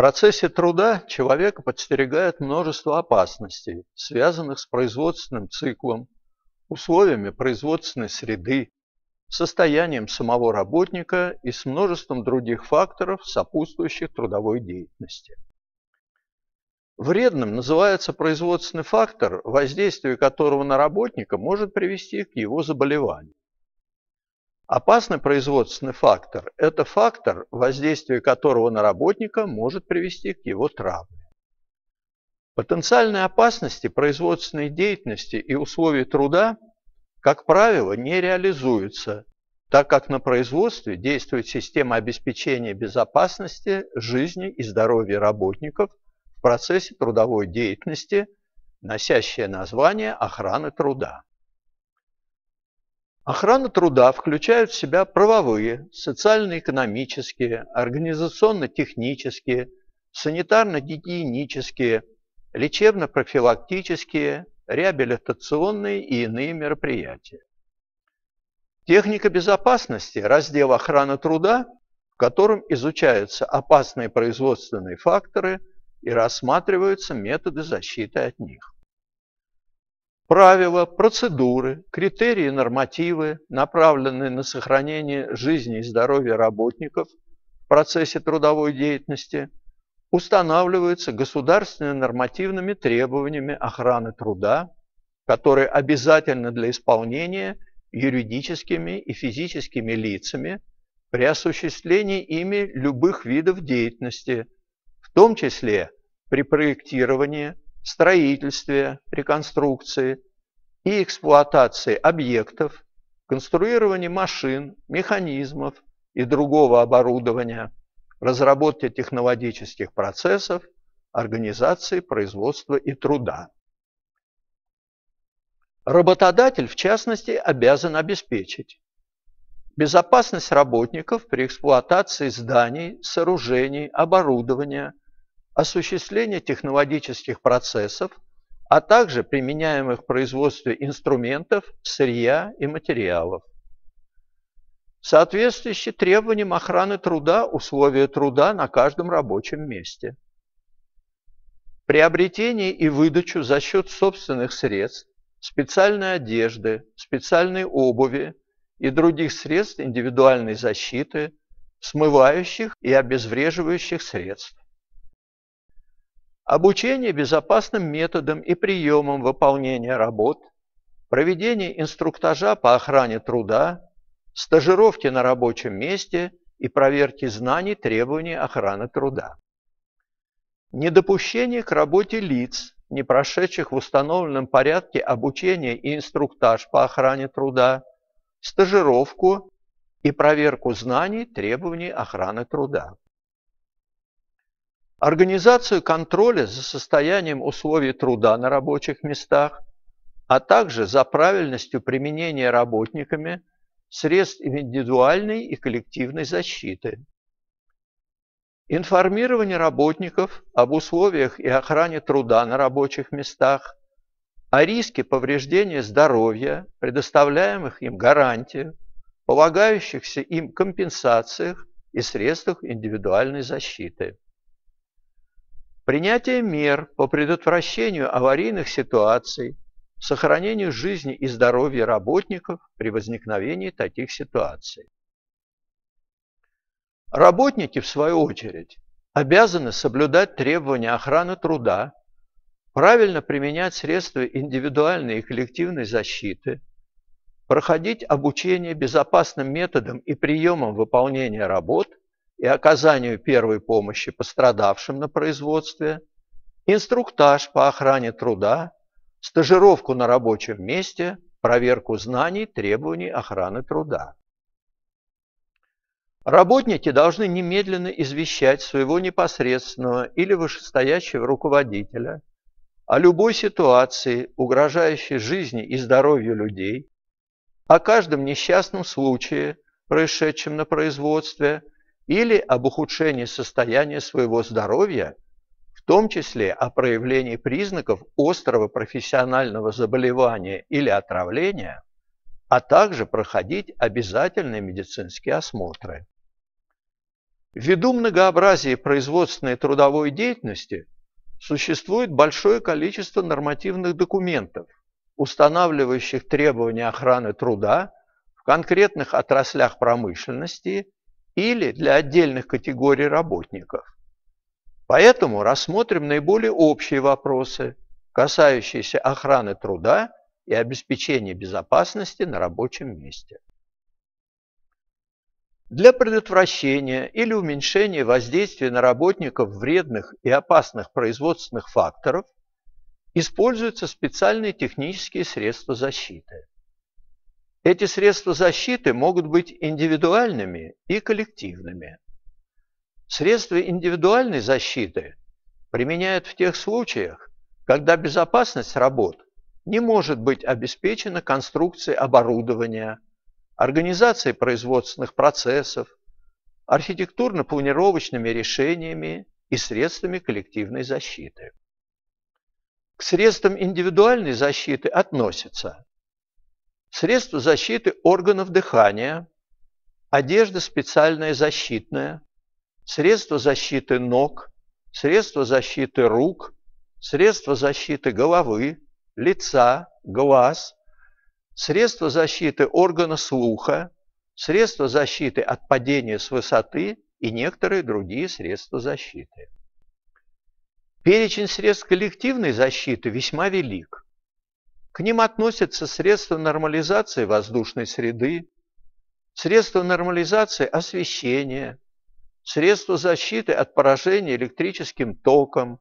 процессе труда человека подстерегает множество опасностей, связанных с производственным циклом, условиями производственной среды, состоянием самого работника и с множеством других факторов, сопутствующих трудовой деятельности. Вредным называется производственный фактор, воздействие которого на работника может привести к его заболеванию. Опасный производственный фактор – это фактор, воздействие которого на работника может привести к его травме. Потенциальные опасности производственной деятельности и условий труда, как правило, не реализуются, так как на производстве действует система обеспечения безопасности жизни и здоровья работников в процессе трудовой деятельности, носящая название охраны труда. Охрана труда включает в себя правовые, социально-экономические, организационно-технические, санитарно-гигиенические, лечебно-профилактические, реабилитационные и иные мероприятия. Техника безопасности – раздел охраны труда, в котором изучаются опасные производственные факторы и рассматриваются методы защиты от них. Правила, процедуры, критерии нормативы, направленные на сохранение жизни и здоровья работников в процессе трудовой деятельности, устанавливаются государственными нормативными требованиями охраны труда, которые обязательны для исполнения юридическими и физическими лицами при осуществлении ими любых видов деятельности, в том числе при проектировании, строительстве, реконструкции и эксплуатации объектов, конструировании машин, механизмов и другого оборудования, разработке технологических процессов, организации производства и труда. Работодатель, в частности, обязан обеспечить безопасность работников при эксплуатации зданий, сооружений, оборудования, осуществление технологических процессов, а также применяемых в производстве инструментов, сырья и материалов. Соответствующие требованиям охраны труда условия труда на каждом рабочем месте. Приобретение и выдачу за счет собственных средств специальной одежды, специальной обуви и других средств индивидуальной защиты, смывающих и обезвреживающих средств. Обучение безопасным методам и приемам выполнения работ, проведение инструктажа по охране труда, стажировки на рабочем месте и проверки знаний требований охраны труда. Недопущение к работе лиц, не прошедших в установленном порядке обучение и инструктаж по охране труда, стажировку и проверку знаний требований охраны труда. Организацию контроля за состоянием условий труда на рабочих местах, а также за правильностью применения работниками средств индивидуальной и коллективной защиты. Информирование работников об условиях и охране труда на рабочих местах, о риске повреждения здоровья, предоставляемых им гарантиях, полагающихся им компенсациях и средствах индивидуальной защиты. Принятие мер по предотвращению аварийных ситуаций, сохранению жизни и здоровья работников при возникновении таких ситуаций. Работники, в свою очередь, обязаны соблюдать требования охраны труда, правильно применять средства индивидуальной и коллективной защиты, проходить обучение безопасным методам и приемам выполнения работ и оказанию первой помощи пострадавшим на производстве, инструктаж по охране труда, стажировку на рабочем месте, проверку знаний требований охраны труда. Работники должны немедленно извещать своего непосредственного или вышестоящего руководителя о любой ситуации, угрожающей жизни и здоровью людей, о каждом несчастном случае, происшедшем на производстве – или об ухудшении состояния своего здоровья, в том числе о проявлении признаков острого профессионального заболевания или отравления, а также проходить обязательные медицинские осмотры. Ввиду многообразия производственной трудовой деятельности существует большое количество нормативных документов, устанавливающих требования охраны труда в конкретных отраслях промышленности или для отдельных категорий работников. Поэтому рассмотрим наиболее общие вопросы, касающиеся охраны труда и обеспечения безопасности на рабочем месте. Для предотвращения или уменьшения воздействия на работников вредных и опасных производственных факторов используются специальные технические средства защиты. Эти средства защиты могут быть индивидуальными и коллективными. Средства индивидуальной защиты применяют в тех случаях, когда безопасность работ не может быть обеспечена конструкцией оборудования, организацией производственных процессов, архитектурно-планировочными решениями и средствами коллективной защиты. К средствам индивидуальной защиты относятся средства защиты органов дыхания, одежда специальная защитная, средства защиты ног, средства защиты рук, средства защиты головы, лица, глаз, средства защиты органа слуха, средства защиты от падения с высоты и некоторые другие средства защиты. Перечень средств коллективной защиты весьма велик. К ним относятся средства нормализации воздушной среды, средства нормализации освещения, средства защиты от поражения электрическим током,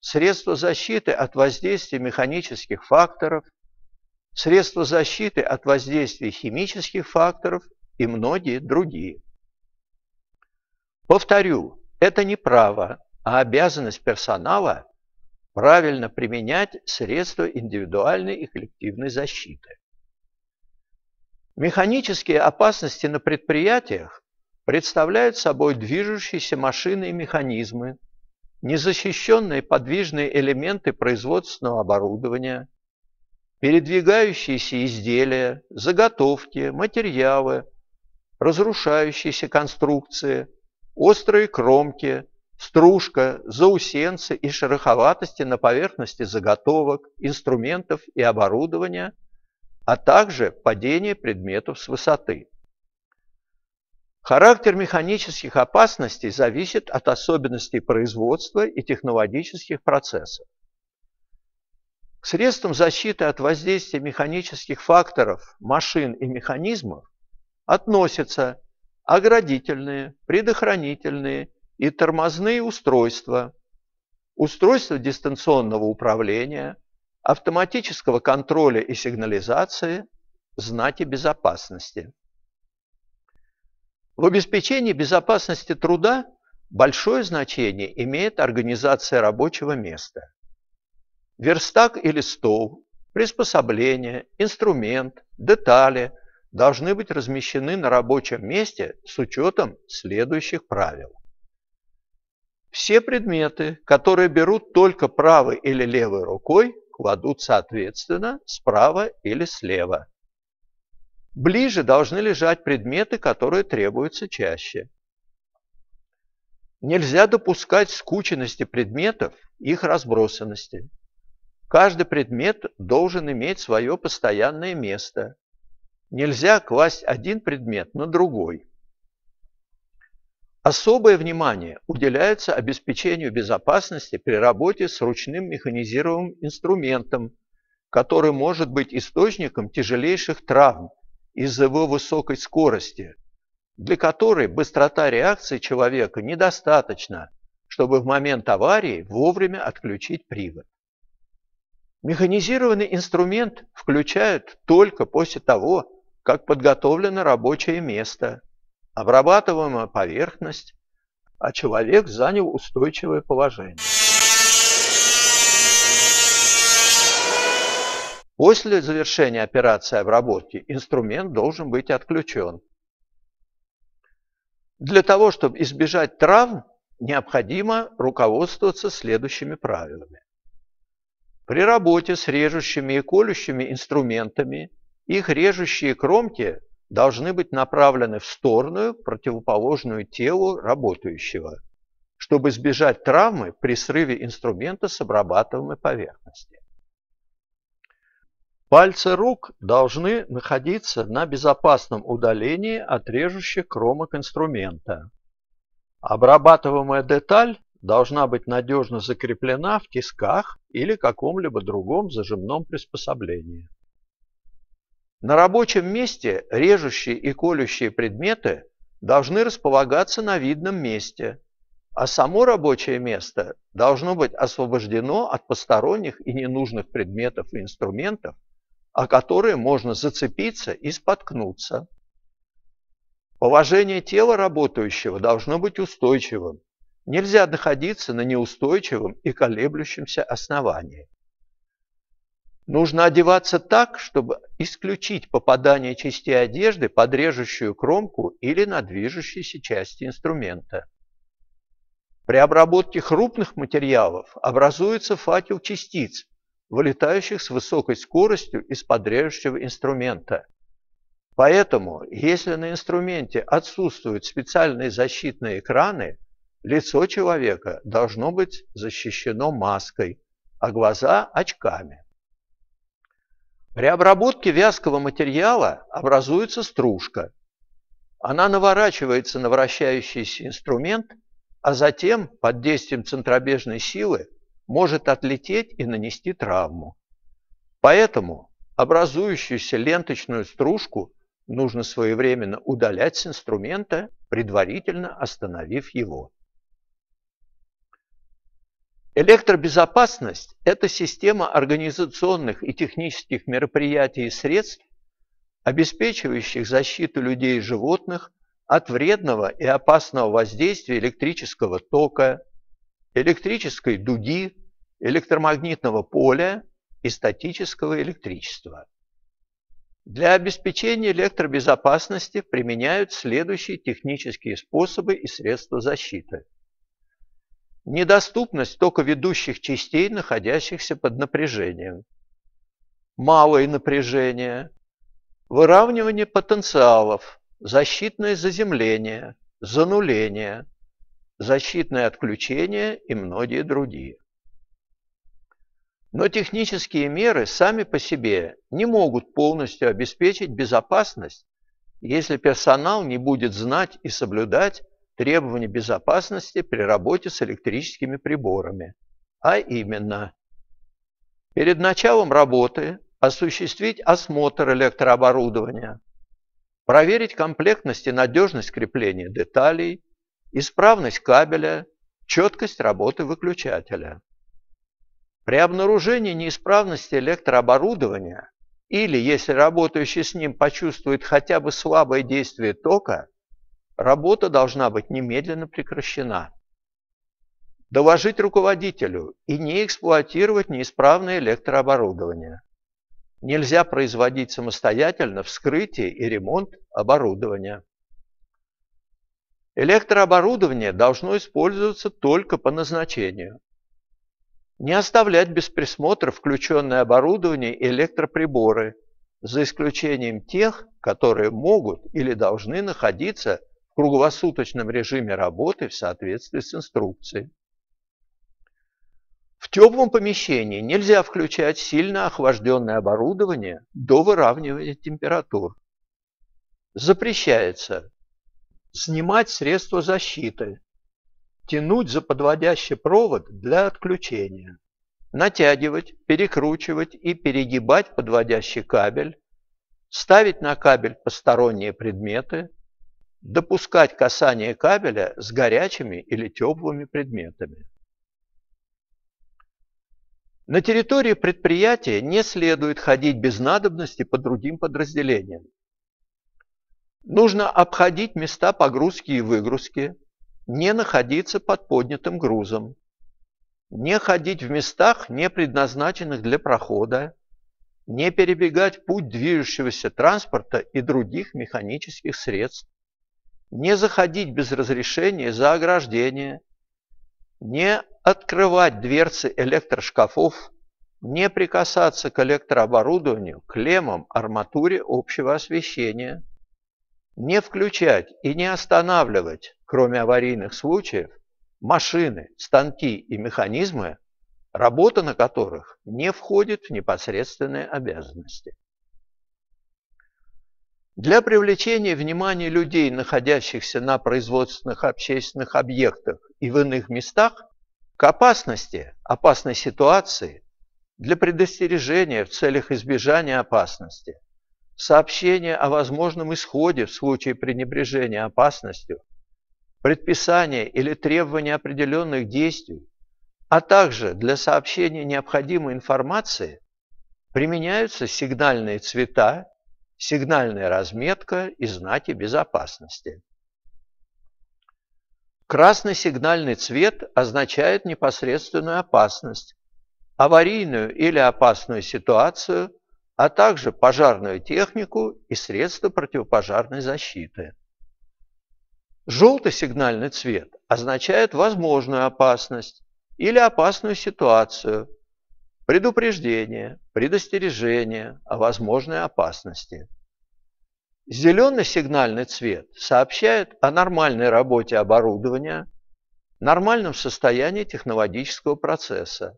средства защиты от воздействия механических факторов, средства защиты от воздействия химических факторов и многие другие. Повторю, это не право, а обязанность персонала правильно применять средства индивидуальной и коллективной защиты. Механические опасности на предприятиях представляют собой движущиеся машины и механизмы, незащищенные подвижные элементы производственного оборудования, передвигающиеся изделия, заготовки, материалы, разрушающиеся конструкции, острые кромки, стружка, заусенцы и шероховатости на поверхности заготовок, инструментов и оборудования, а также падение предметов с высоты. Характер механических опасностей зависит от особенностей производства и технологических процессов. К средствам защиты от воздействия механических факторов, машин и механизмов относятся оградительные, предохранительные и тормозные устройства, устройства дистанционного управления, автоматического контроля и сигнализации, знаки безопасности. В обеспечении безопасности труда большое значение имеет организация рабочего места. Верстак или стол, приспособления, инструмент, детали должны быть размещены на рабочем месте с учетом следующих правил. Все предметы, которые берут только правой или левой рукой, кладут соответственно справа или слева. Ближе должны лежать предметы, которые требуются чаще. Нельзя допускать скученности предметов, их разбросанности. Каждый предмет должен иметь свое постоянное место. Нельзя класть один предмет на другой. Особое внимание уделяется обеспечению безопасности при работе с ручным механизированным инструментом, который может быть источником тяжелейших травм из-за его высокой скорости, для которой быстрота реакции человека недостаточна, чтобы в момент аварии вовремя отключить привод. Механизированный инструмент включают только после того, как подготовлено рабочее место, обрабатываемая поверхность, а человек занял устойчивое положение. После завершения операции обработки инструмент должен быть отключен. Для того, чтобы избежать травм, необходимо руководствоваться следующими правилами. При работе с режущими и колющими инструментами их режущие кромки должны быть направлены в сторону, противоположную телу работающего, чтобы избежать травмы при срыве инструмента с обрабатываемой поверхности. Пальцы рук должны находиться на безопасном удалении от режущих кромок инструмента. Обрабатываемая деталь должна быть надежно закреплена в тисках или каком-либо другом зажимном приспособлении. На рабочем месте режущие и колющие предметы должны располагаться на видном месте, а само рабочее место должно быть освобождено от посторонних и ненужных предметов и инструментов, о которые можно зацепиться и споткнуться. Положение тела работающего должно быть устойчивым. Нельзя находиться на неустойчивом и колеблющемся основании. Нужно одеваться так, чтобы исключить попадание частей одежды под режущую кромку или на движущиеся части инструмента. При обработке крупных материалов образуется факел частиц, вылетающих с высокой скоростью из подрежущего инструмента. Поэтому, если на инструменте отсутствуют специальные защитные экраны, лицо человека должно быть защищено маской, а глаза – очками. При обработке вязкого материала образуется стружка. Она наворачивается на вращающийся инструмент, а затем под действием центробежной силы может отлететь и нанести травму. Поэтому образующуюся ленточную стружку нужно своевременно удалять с инструмента, предварительно остановив его. Электробезопасность – это система организационных и технических мероприятий и средств, обеспечивающих защиту людей и животных от вредного и опасного воздействия электрического тока, электрической дуги, электромагнитного поля и статического электричества. Для обеспечения электробезопасности применяют следующие технические способы и средства защиты. Недоступность токоведущих частей, находящихся под напряжением. Малое напряжение. Выравнивание потенциалов. Защитное заземление. Зануление защитное отключение и многие другие. Но технические меры сами по себе не могут полностью обеспечить безопасность, если персонал не будет знать и соблюдать требования безопасности при работе с электрическими приборами, а именно перед началом работы осуществить осмотр электрооборудования, проверить комплектность и надежность крепления деталей, исправность кабеля, четкость работы выключателя. При обнаружении неисправности электрооборудования или если работающий с ним почувствует хотя бы слабое действие тока, работа должна быть немедленно прекращена. Доложить руководителю и не эксплуатировать неисправное электрооборудование. Нельзя производить самостоятельно вскрытие и ремонт оборудования. Электрооборудование должно использоваться только по назначению. Не оставлять без присмотра включенное оборудование и электроприборы, за исключением тех, которые могут или должны находиться круглосуточном режиме работы в соответствии с инструкцией. В теплом помещении нельзя включать сильно охлажденное оборудование до выравнивания температур. Запрещается снимать средства защиты, тянуть за подводящий провод для отключения, натягивать, перекручивать и перегибать подводящий кабель, ставить на кабель посторонние предметы, допускать касание кабеля с горячими или теплыми предметами. На территории предприятия не следует ходить без надобности по другим подразделениям. Нужно обходить места погрузки и выгрузки, не находиться под поднятым грузом, не ходить в местах, не предназначенных для прохода, не перебегать путь движущегося транспорта и других механических средств, не заходить без разрешения за ограждение, не открывать дверцы электрошкафов, не прикасаться к электрооборудованию, клеммам, арматуре общего освещения – не включать и не останавливать, кроме аварийных случаев, машины, станки и механизмы, работа на которых не входит в непосредственные обязанности. Для привлечения внимания людей, находящихся на производственных общественных объектах и в иных местах, к опасности, опасной ситуации, для предостережения в целях избежания опасности, сообщения о возможном исходе в случае пренебрежения опасностью, предписания или требования определенных действий, а также для сообщения необходимой информации применяются сигнальные цвета, сигнальная разметка и знаки безопасности. Красный сигнальный цвет означает непосредственную опасность, аварийную или опасную ситуацию, а также пожарную технику и средства противопожарной защиты. Желтый сигнальный цвет означает возможную опасность или опасную ситуацию, предупреждение, предостережение о возможной опасности. Зеленый сигнальный цвет сообщает о нормальной работе оборудования, нормальном состоянии технологического процесса.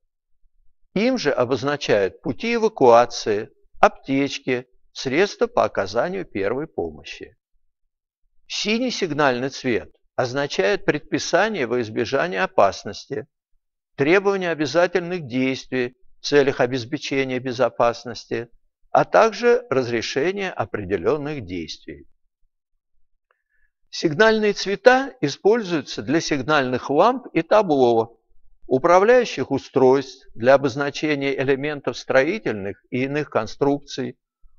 Им же обозначают пути эвакуации, аптечки, средства по оказанию первой помощи. Синий сигнальный цвет означает предписание во избежание опасности, требование обязательных действий в целях обеспечения безопасности, а также разрешение определенных действий. Сигнальные цвета используются для сигнальных ламп и табло, управляющих устройств для обозначения элементов строительных и иных конструкций,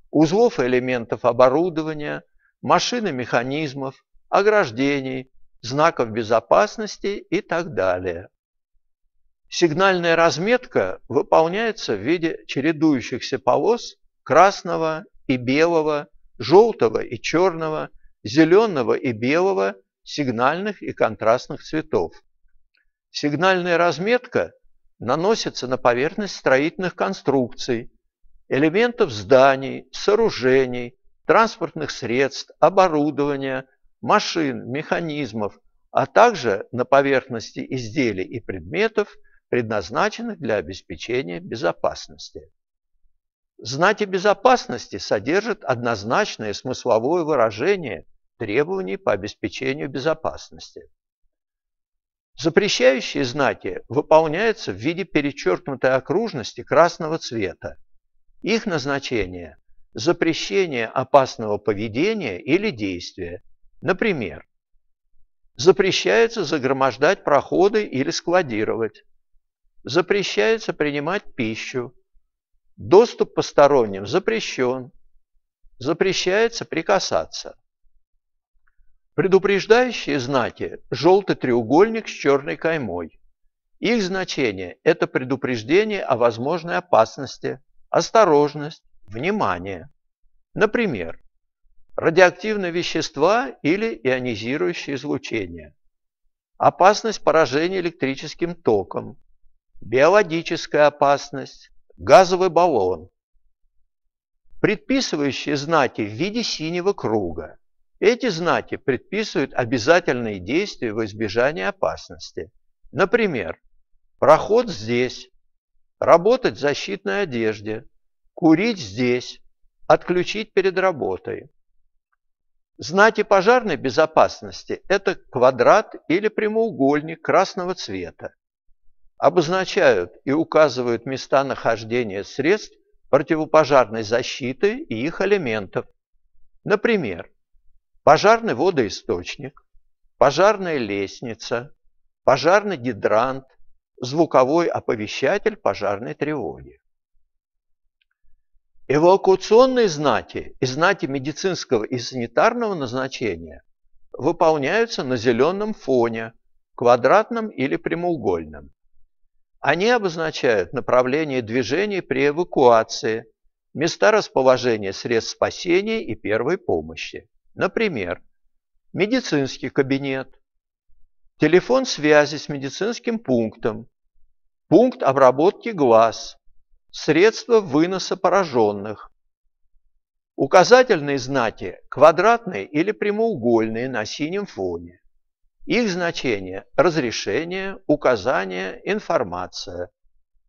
узлов элементов оборудования, машин и механизмов, ограждений, знаков безопасности и так далее. Сигнальная разметка выполняется в виде чередующихся полос красного и белого, желтого и черного, зеленого и белого сигнальных и контрастных цветов. Сигнальная разметка наносится на поверхность строительных конструкций, элементов зданий, сооружений, транспортных средств, оборудования, машин, механизмов, а также на поверхности изделий и предметов, предназначенных для обеспечения безопасности. Знаки безопасности содержат однозначное смысловое выражение требований по обеспечению безопасности. Запрещающие знаки выполняются в виде перечеркнутой окружности красного цвета. Их назначение – запрещение опасного поведения или действия. Например, запрещается загромождать проходы или складировать, запрещается принимать пищу, Доступ посторонним запрещен. Запрещается прикасаться. Предупреждающие знаки – желтый треугольник с черной каймой. Их значение – это предупреждение о возможной опасности, осторожность, внимание. Например, радиоактивные вещества или ионизирующее излучение, опасность поражения электрическим током, биологическая опасность, газовый баллон, предписывающие знаки в виде синего круга. Эти знаки предписывают обязательные действия в избежание опасности. Например, проход здесь, работать в защитной одежде, курить здесь, отключить перед работой. Знаки пожарной безопасности – это квадрат или прямоугольник красного цвета обозначают и указывают места нахождения средств противопожарной защиты и их элементов. Например, пожарный водоисточник, пожарная лестница, пожарный гидрант, звуковой оповещатель пожарной тревоги. Эвакуационные знаки и знаки медицинского и санитарного назначения выполняются на зеленом фоне, квадратном или прямоугольном. Они обозначают направление движения при эвакуации, места расположения средств спасения и первой помощи. Например, медицинский кабинет, телефон связи с медицинским пунктом, пункт обработки глаз, средства выноса пораженных, Указательные знаки квадратные или прямоугольные на синем фоне. Их значение – разрешение, указание, информация.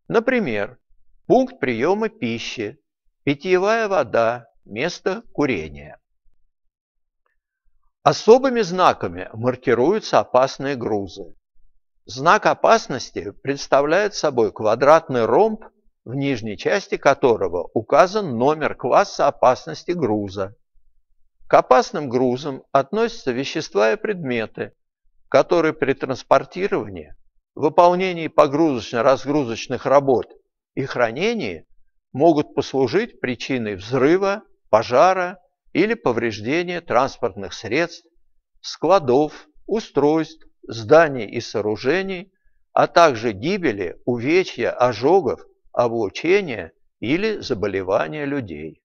Например, пункт приема пищи, питьевая вода, место курения. Особыми знаками маркируются опасные грузы. Знак опасности представляет собой квадратный ромб в нижней части которого указан номер класса опасности груза. К опасным грузам относятся вещества и предметы, которые при транспортировании, выполнении погрузочно-разгрузочных работ и хранении могут послужить причиной взрыва, пожара или повреждения транспортных средств, складов, устройств, зданий и сооружений, а также гибели, увечья, ожогов облучения или заболевания людей.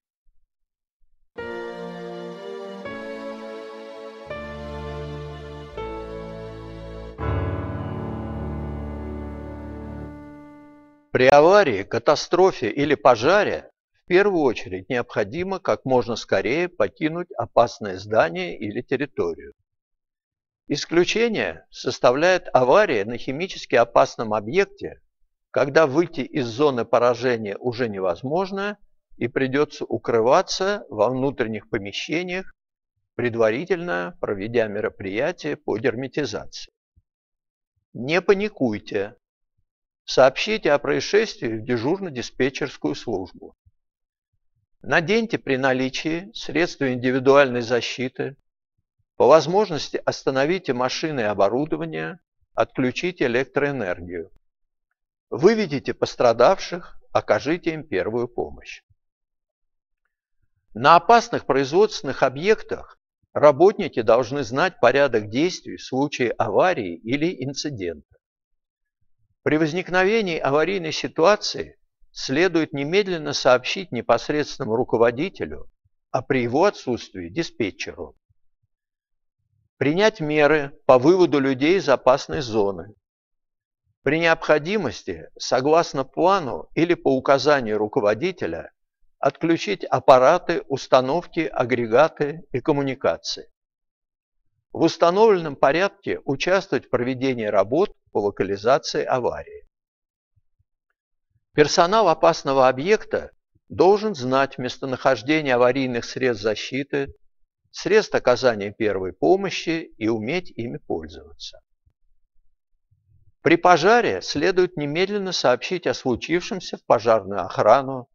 При аварии, катастрофе или пожаре в первую очередь необходимо как можно скорее покинуть опасное здание или территорию. Исключение составляет авария на химически опасном объекте, когда выйти из зоны поражения уже невозможно и придется укрываться во внутренних помещениях, предварительно проведя мероприятие по герметизации. Не паникуйте. Сообщите о происшествии в дежурно-диспетчерскую службу. Наденьте при наличии средства индивидуальной защиты. По возможности остановите машины и оборудование, отключите электроэнергию. Выведите пострадавших, окажите им первую помощь. На опасных производственных объектах работники должны знать порядок действий в случае аварии или инцидента. При возникновении аварийной ситуации следует немедленно сообщить непосредственному руководителю, а при его отсутствии – диспетчеру. Принять меры по выводу людей из опасной зоны, при необходимости, согласно плану или по указанию руководителя, отключить аппараты, установки, агрегаты и коммуникации. В установленном порядке участвовать в проведении работ по локализации аварии. Персонал опасного объекта должен знать местонахождение аварийных средств защиты, средств оказания первой помощи и уметь ими пользоваться. При пожаре следует немедленно сообщить о случившемся в пожарную охрану,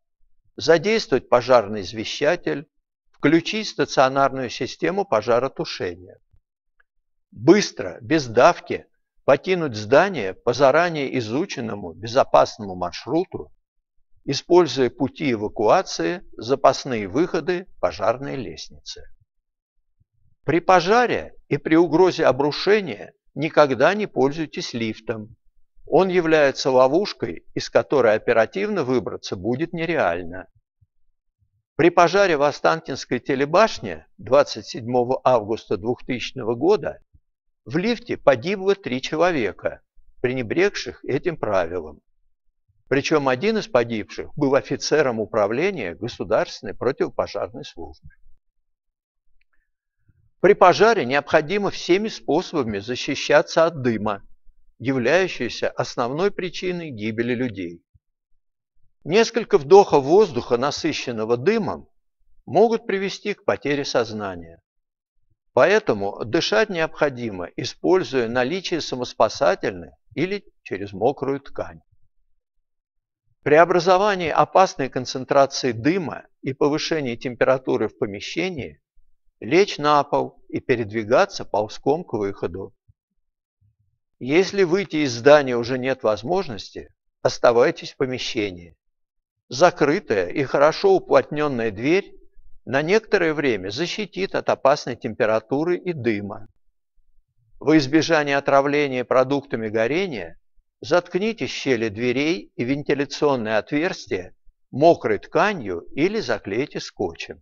задействовать пожарный извещатель, включить стационарную систему пожаротушения. Быстро, без давки, покинуть здание по заранее изученному безопасному маршруту, используя пути эвакуации, запасные выходы, пожарные лестницы. При пожаре и при угрозе обрушения никогда не пользуйтесь лифтом. Он является ловушкой, из которой оперативно выбраться будет нереально. При пожаре в Останкинской телебашне 27 августа 2000 года в лифте погибло три человека, пренебрегших этим правилом. Причем один из погибших был офицером управления Государственной противопожарной службы. При пожаре необходимо всеми способами защищаться от дыма, являющегося основной причиной гибели людей. Несколько вдохов воздуха, насыщенного дымом, могут привести к потере сознания. Поэтому дышать необходимо, используя наличие самоспасательной или через мокрую ткань. При образовании опасной концентрации дыма и повышении температуры в помещении лечь на пол и передвигаться ползком к выходу. Если выйти из здания уже нет возможности, оставайтесь в помещении. Закрытая и хорошо уплотненная дверь на некоторое время защитит от опасной температуры и дыма. Во избежание отравления продуктами горения заткните щели дверей и вентиляционные отверстия мокрой тканью или заклейте скотчем.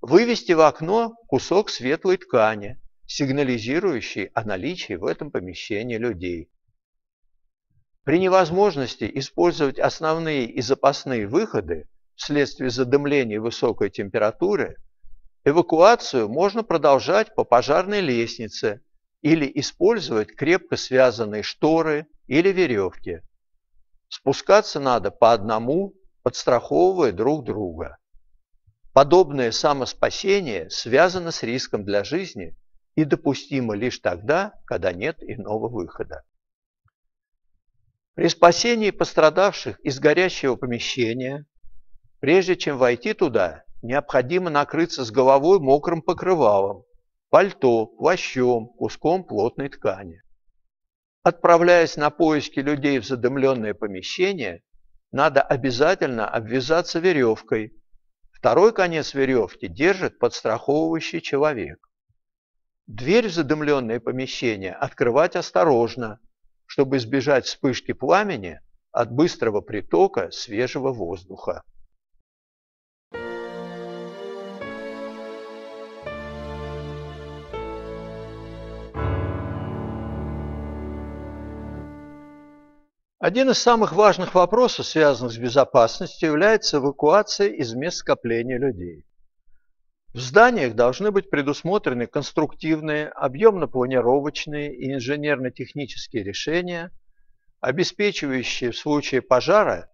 Вывести в окно кусок светлой ткани, сигнализирующий о наличии в этом помещении людей. При невозможности использовать основные и запасные выходы вследствие задымления высокой температуры, эвакуацию можно продолжать по пожарной лестнице или использовать крепко связанные шторы или веревки. Спускаться надо по одному, подстраховывая друг друга. Подобное самоспасение связано с риском для жизни и допустимо лишь тогда, когда нет иного выхода. При спасении пострадавших из горящего помещения, прежде чем войти туда, необходимо накрыться с головой мокрым покрывалом, пальто, плащом, куском плотной ткани. Отправляясь на поиски людей в задымленное помещение, надо обязательно обвязаться веревкой. Второй конец веревки держит подстраховывающий человек. Дверь в задымленное помещение открывать осторожно, чтобы избежать вспышки пламени от быстрого притока свежего воздуха. Один из самых важных вопросов, связанных с безопасностью, является эвакуация из мест скопления людей. В зданиях должны быть предусмотрены конструктивные, объемно-планировочные и инженерно-технические решения, обеспечивающие в случае пожара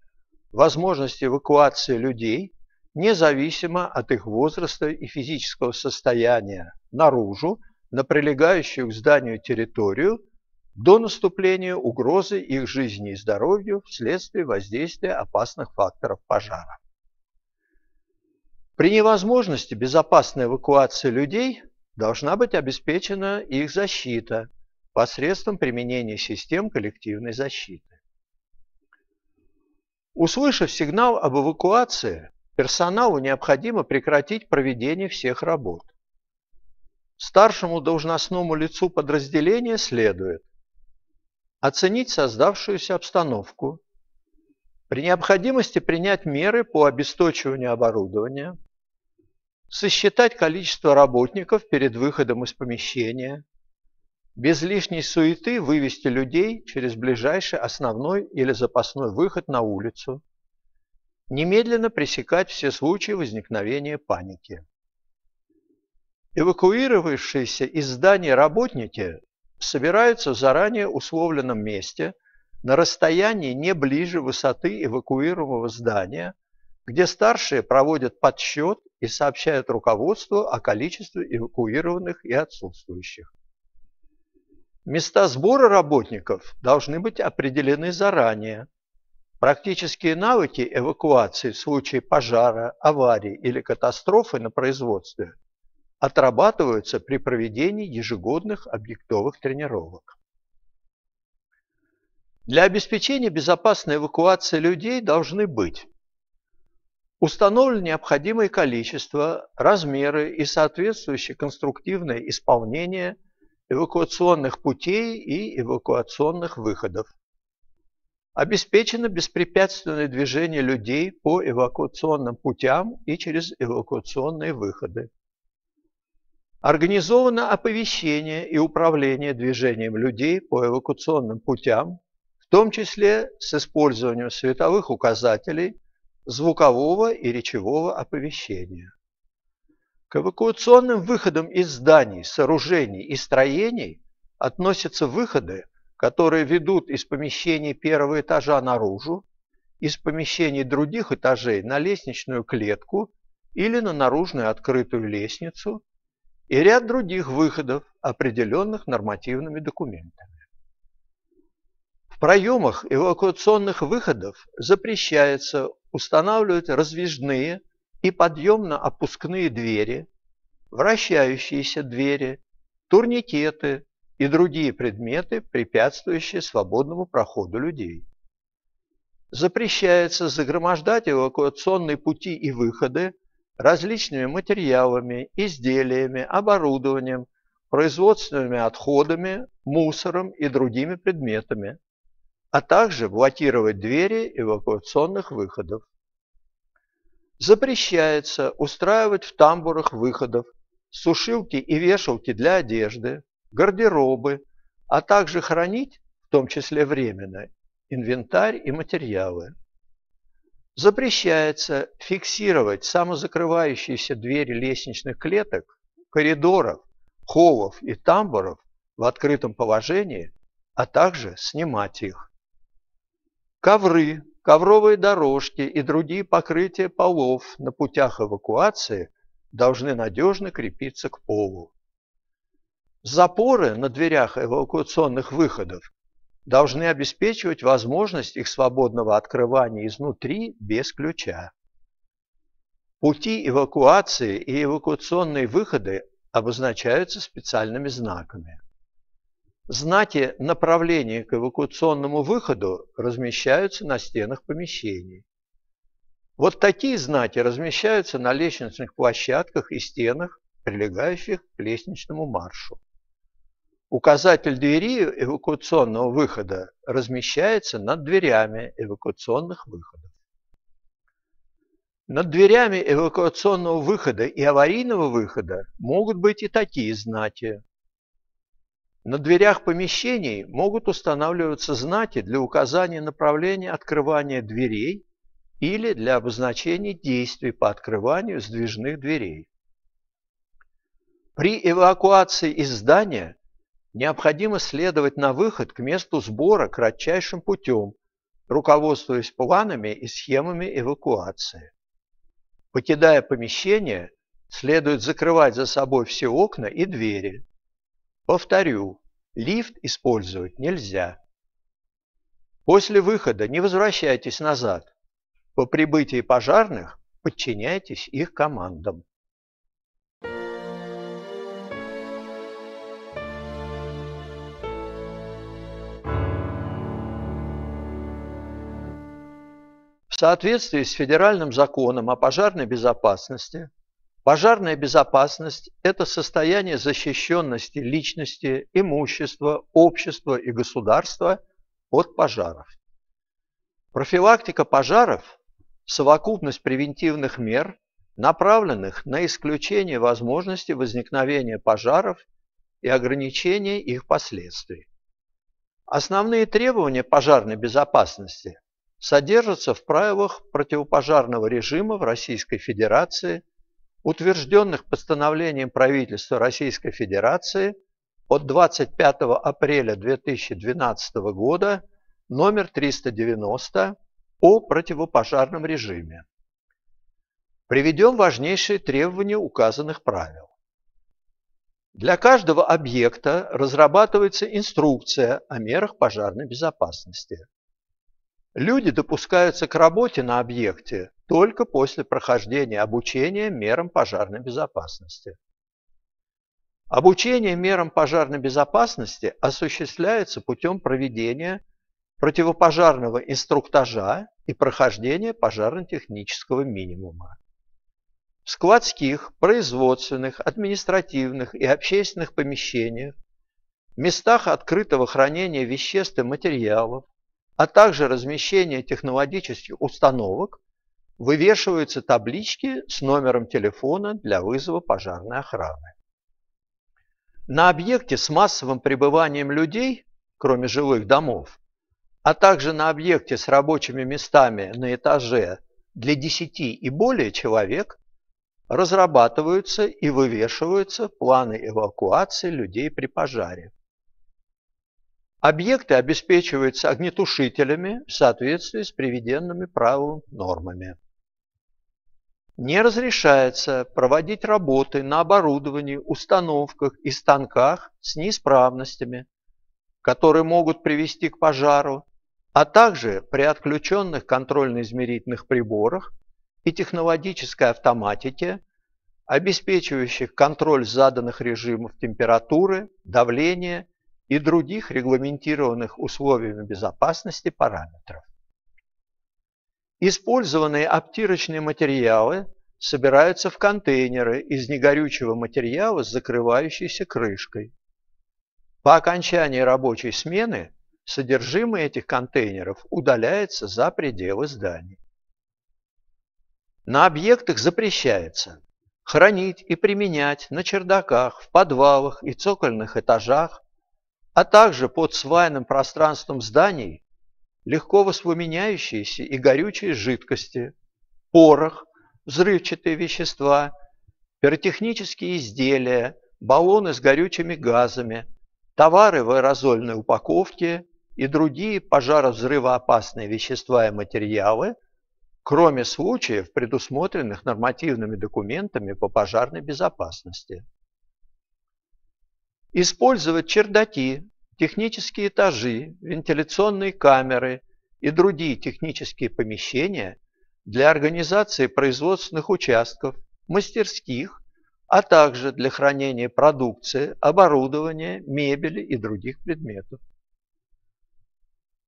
возможность эвакуации людей, независимо от их возраста и физического состояния, наружу, на прилегающую к зданию территорию, до наступления угрозы их жизни и здоровью вследствие воздействия опасных факторов пожара. При невозможности безопасной эвакуации людей должна быть обеспечена их защита посредством применения систем коллективной защиты. Услышав сигнал об эвакуации, персоналу необходимо прекратить проведение всех работ. Старшему должностному лицу подразделения следует оценить создавшуюся обстановку, при необходимости принять меры по обесточиванию оборудования, сосчитать количество работников перед выходом из помещения, без лишней суеты вывести людей через ближайший основной или запасной выход на улицу, немедленно пресекать все случаи возникновения паники. Эвакуировавшиеся из здания работники собираются в заранее условленном месте на расстоянии не ближе высоты эвакуируемого здания, где старшие проводят подсчет и сообщают руководству о количестве эвакуированных и отсутствующих. Места сбора работников должны быть определены заранее. Практические навыки эвакуации в случае пожара, аварии или катастрофы на производстве отрабатываются при проведении ежегодных объектовых тренировок. Для обеспечения безопасной эвакуации людей должны быть установлено необходимое количество, размеры и соответствующее конструктивное исполнение эвакуационных путей и эвакуационных выходов. Обеспечено беспрепятственное движение людей по эвакуационным путям и через эвакуационные выходы. Организовано оповещение и управление движением людей по эвакуационным путям, в том числе с использованием световых указателей, звукового и речевого оповещения. К эвакуационным выходам из зданий, сооружений и строений относятся выходы, которые ведут из помещений первого этажа наружу, из помещений других этажей на лестничную клетку или на наружную открытую лестницу, и ряд других выходов, определенных нормативными документами. В проемах эвакуационных выходов запрещается устанавливать раздвижные и подъемно-опускные двери, вращающиеся двери, турникеты и другие предметы, препятствующие свободному проходу людей. Запрещается загромождать эвакуационные пути и выходы различными материалами, изделиями, оборудованием, производственными отходами, мусором и другими предметами, а также блокировать двери эвакуационных выходов. Запрещается устраивать в тамбурах выходов сушилки и вешалки для одежды, гардеробы, а также хранить, в том числе временно, инвентарь и материалы. Запрещается фиксировать самозакрывающиеся двери лестничных клеток, коридоров, холлов и тамбуров в открытом положении, а также снимать их. Ковры, ковровые дорожки и другие покрытия полов на путях эвакуации должны надежно крепиться к полу. Запоры на дверях эвакуационных выходов должны обеспечивать возможность их свободного открывания изнутри без ключа. Пути эвакуации и эвакуационные выходы обозначаются специальными знаками. Знаки направления к эвакуационному выходу размещаются на стенах помещений. Вот такие знаки размещаются на лестничных площадках и стенах, прилегающих к лестничному маршу. Указатель двери эвакуационного выхода размещается над дверями эвакуационных выходов. Над дверями эвакуационного выхода и аварийного выхода могут быть и такие знаки. На дверях помещений могут устанавливаться знаки для указания направления открывания дверей или для обозначения действий по открыванию сдвижных дверей. При эвакуации из здания необходимо следовать на выход к месту сбора кратчайшим путем, руководствуясь планами и схемами эвакуации. Покидая помещение, следует закрывать за собой все окна и двери. Повторю, лифт использовать нельзя. После выхода не возвращайтесь назад. По прибытии пожарных подчиняйтесь их командам. В соответствии с федеральным законом о пожарной безопасности, пожарная безопасность – это состояние защищенности личности, имущества, общества и государства от пожаров. Профилактика пожаров – совокупность превентивных мер, направленных на исключение возможности возникновения пожаров и ограничение их последствий. Основные требования пожарной безопасности содержатся в правилах противопожарного режима в Российской Федерации, утвержденных постановлением правительства Российской Федерации от 25 апреля 2012 года номер 390 о противопожарном режиме. Приведем важнейшие требования указанных правил. Для каждого объекта разрабатывается инструкция о мерах пожарной безопасности. Люди допускаются к работе на объекте только после прохождения обучения мерам пожарной безопасности. Обучение мерам пожарной безопасности осуществляется путем проведения противопожарного инструктажа и прохождения пожарно-технического минимума. В складских, производственных, административных и общественных помещениях, местах открытого хранения веществ и материалов, а также размещение технологических установок, вывешиваются таблички с номером телефона для вызова пожарной охраны. На объекте с массовым пребыванием людей, кроме жилых домов, а также на объекте с рабочими местами на этаже для 10 и более человек разрабатываются и вывешиваются планы эвакуации людей при пожаре. Объекты обеспечиваются огнетушителями в соответствии с приведенными правовыми нормами. Не разрешается проводить работы на оборудовании, установках и станках с неисправностями, которые могут привести к пожару, а также при отключенных контрольно-измерительных приборах и технологической автоматике, обеспечивающих контроль заданных режимов температуры, давления и других регламентированных условиями безопасности параметров. Использованные обтирочные материалы собираются в контейнеры из негорючего материала с закрывающейся крышкой. По окончании рабочей смены содержимое этих контейнеров удаляется за пределы зданий. На объектах запрещается хранить и применять на чердаках, в подвалах и цокольных этажах а также под свайным пространством зданий легко воспламеняющиеся и горючие жидкости, порох, взрывчатые вещества, пиротехнические изделия, баллоны с горючими газами, товары в аэрозольной упаковке и другие пожаровзрывоопасные вещества и материалы, кроме случаев, предусмотренных нормативными документами по пожарной безопасности. Использовать чердаки, технические этажи, вентиляционные камеры и другие технические помещения для организации производственных участков, мастерских, а также для хранения продукции, оборудования, мебели и других предметов.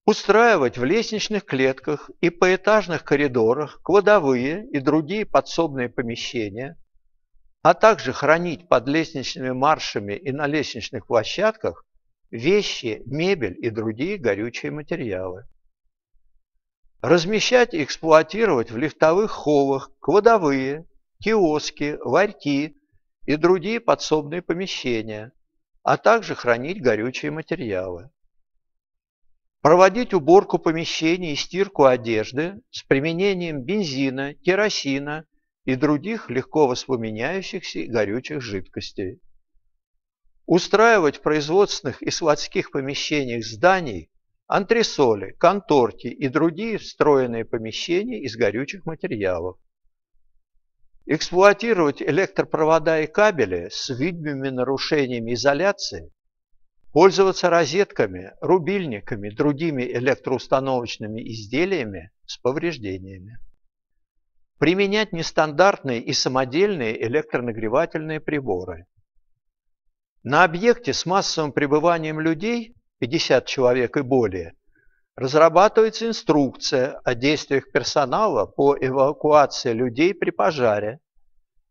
Устраивать в лестничных клетках и поэтажных коридорах кладовые и другие подсобные помещения, а также хранить под лестничными маршами и на лестничных площадках вещи, мебель и другие горючие материалы. Размещать и эксплуатировать в лифтовых холлах кладовые, киоски, ларьки и другие подсобные помещения, а также хранить горючие материалы. Проводить уборку помещений и стирку одежды с применением бензина, керосина и других легко воспламеняющихся горючих жидкостей устраивать в производственных и складских помещениях зданий антресоли, конторки и другие встроенные помещения из горючих материалов. Эксплуатировать электропровода и кабели с видимыми нарушениями изоляции, пользоваться розетками, рубильниками, другими электроустановочными изделиями с повреждениями. Применять нестандартные и самодельные электронагревательные приборы на объекте с массовым пребыванием людей, 50 человек и более, разрабатывается инструкция о действиях персонала по эвакуации людей при пожаре,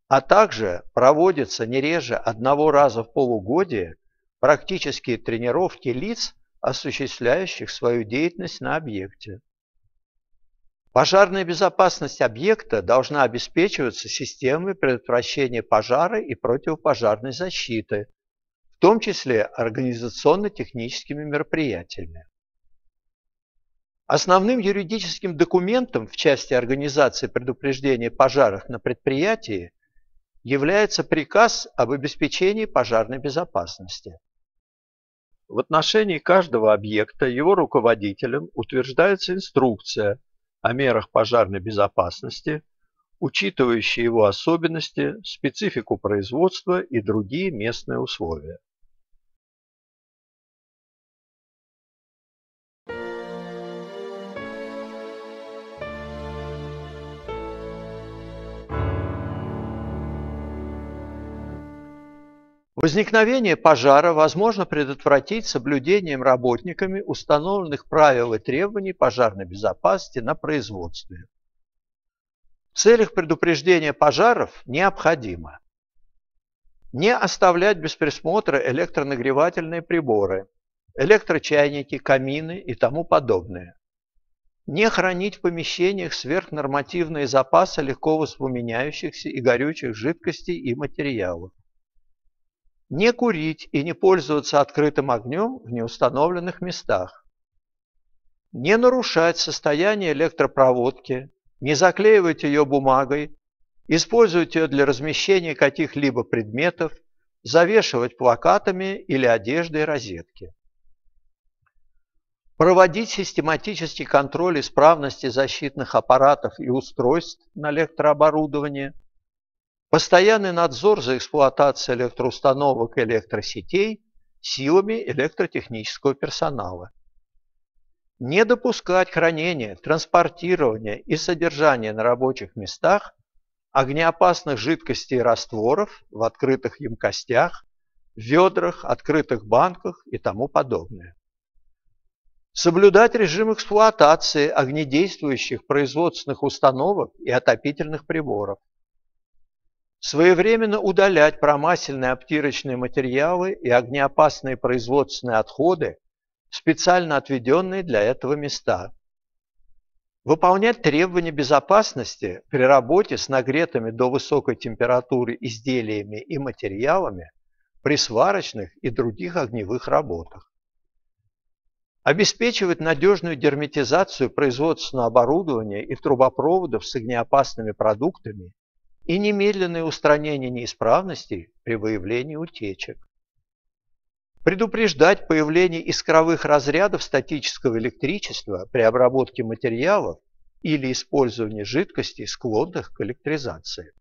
а также проводятся не реже одного раза в полугодие практические тренировки лиц, осуществляющих свою деятельность на объекте. Пожарная безопасность объекта должна обеспечиваться системой предотвращения пожара и противопожарной защиты, в том числе организационно-техническими мероприятиями. Основным юридическим документом в части организации предупреждения пожаров на предприятии является приказ об обеспечении пожарной безопасности. В отношении каждого объекта его руководителем утверждается инструкция о мерах пожарной безопасности, учитывающая его особенности, специфику производства и другие местные условия. Возникновение пожара возможно предотвратить соблюдением работниками установленных правил и требований пожарной безопасности на производстве. В целях предупреждения пожаров необходимо не оставлять без присмотра электронагревательные приборы, электрочайники, камины и тому подобное. Не хранить в помещениях сверхнормативные запасы легко воспламеняющихся и горючих жидкостей и материалов не курить и не пользоваться открытым огнем в неустановленных местах. Не нарушать состояние электропроводки, не заклеивать ее бумагой, использовать ее для размещения каких-либо предметов, завешивать плакатами или одеждой розетки. Проводить систематический контроль исправности защитных аппаратов и устройств на электрооборудование – Постоянный надзор за эксплуатацией электроустановок и электросетей силами электротехнического персонала. Не допускать хранения, транспортирования и содержания на рабочих местах огнеопасных жидкостей и растворов в открытых емкостях, ведрах, открытых банках и тому подобное. Соблюдать режим эксплуатации огнедействующих производственных установок и отопительных приборов своевременно удалять промасельные обтирочные материалы и огнеопасные производственные отходы специально отведенные для этого места. Выполнять требования безопасности при работе с нагретыми до высокой температуры изделиями и материалами при сварочных и других огневых работах. обеспечивать надежную герметизацию производственного оборудования и трубопроводов с огнеопасными продуктами и немедленное устранение неисправностей при выявлении утечек. Предупреждать появление искровых разрядов статического электричества при обработке материалов или использовании жидкостей, склонных к электризации.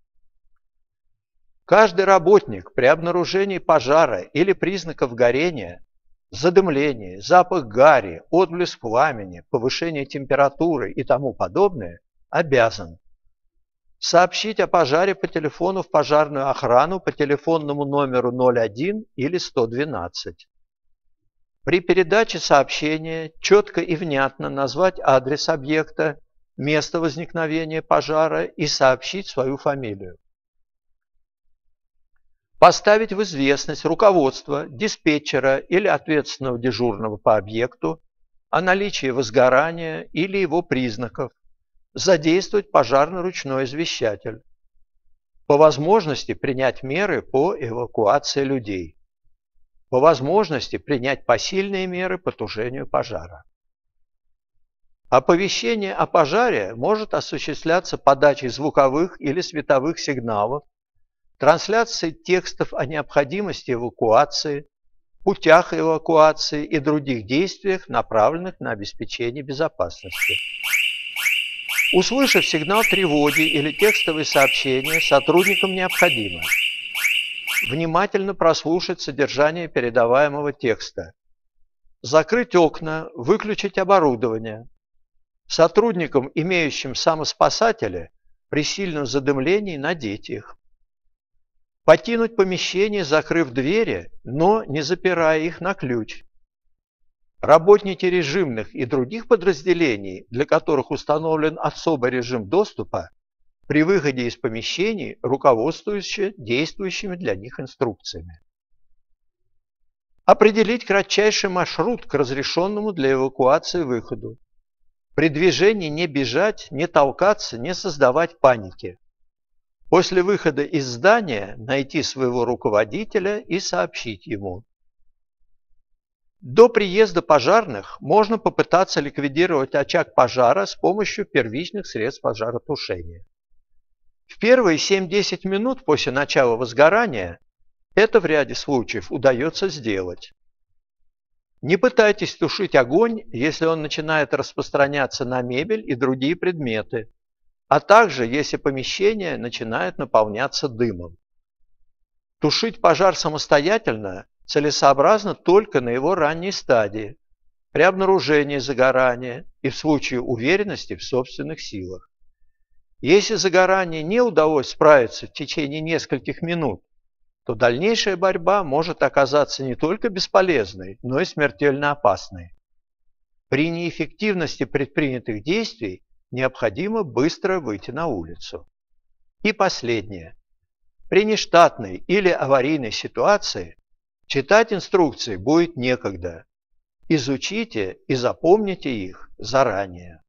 Каждый работник при обнаружении пожара или признаков горения, задымления, запах гари, отблеск пламени, повышение температуры и тому подобное обязан сообщить о пожаре по телефону в пожарную охрану по телефонному номеру 01 или 112. При передаче сообщения четко и внятно назвать адрес объекта, место возникновения пожара и сообщить свою фамилию. Поставить в известность руководство, диспетчера или ответственного дежурного по объекту о наличии возгорания или его признаков, задействовать пожарно-ручной извещатель. По возможности принять меры по эвакуации людей. По возможности принять посильные меры по тушению пожара. Оповещение о пожаре может осуществляться подачей звуковых или световых сигналов, трансляцией текстов о необходимости эвакуации, путях эвакуации и других действиях, направленных на обеспечение безопасности. Услышав сигнал тревоги или текстовые сообщения, сотрудникам необходимо внимательно прослушать содержание передаваемого текста, закрыть окна, выключить оборудование. Сотрудникам, имеющим самоспасатели, при сильном задымлении надеть их. Покинуть помещение, закрыв двери, но не запирая их на ключ. Работники режимных и других подразделений, для которых установлен особый режим доступа, при выходе из помещений руководствуются действующими для них инструкциями. Определить кратчайший маршрут к разрешенному для эвакуации выходу. При движении не бежать, не толкаться, не создавать паники. После выхода из здания найти своего руководителя и сообщить ему. До приезда пожарных можно попытаться ликвидировать очаг пожара с помощью первичных средств пожаротушения. В первые 7-10 минут после начала возгорания это в ряде случаев удается сделать. Не пытайтесь тушить огонь, если он начинает распространяться на мебель и другие предметы, а также если помещение начинает наполняться дымом. Тушить пожар самостоятельно целесообразно только на его ранней стадии, при обнаружении загорания и в случае уверенности в собственных силах. Если загорание не удалось справиться в течение нескольких минут, то дальнейшая борьба может оказаться не только бесполезной, но и смертельно опасной. При неэффективности предпринятых действий необходимо быстро выйти на улицу. И последнее. При нештатной или аварийной ситуации Читать инструкции будет некогда. Изучите и запомните их заранее.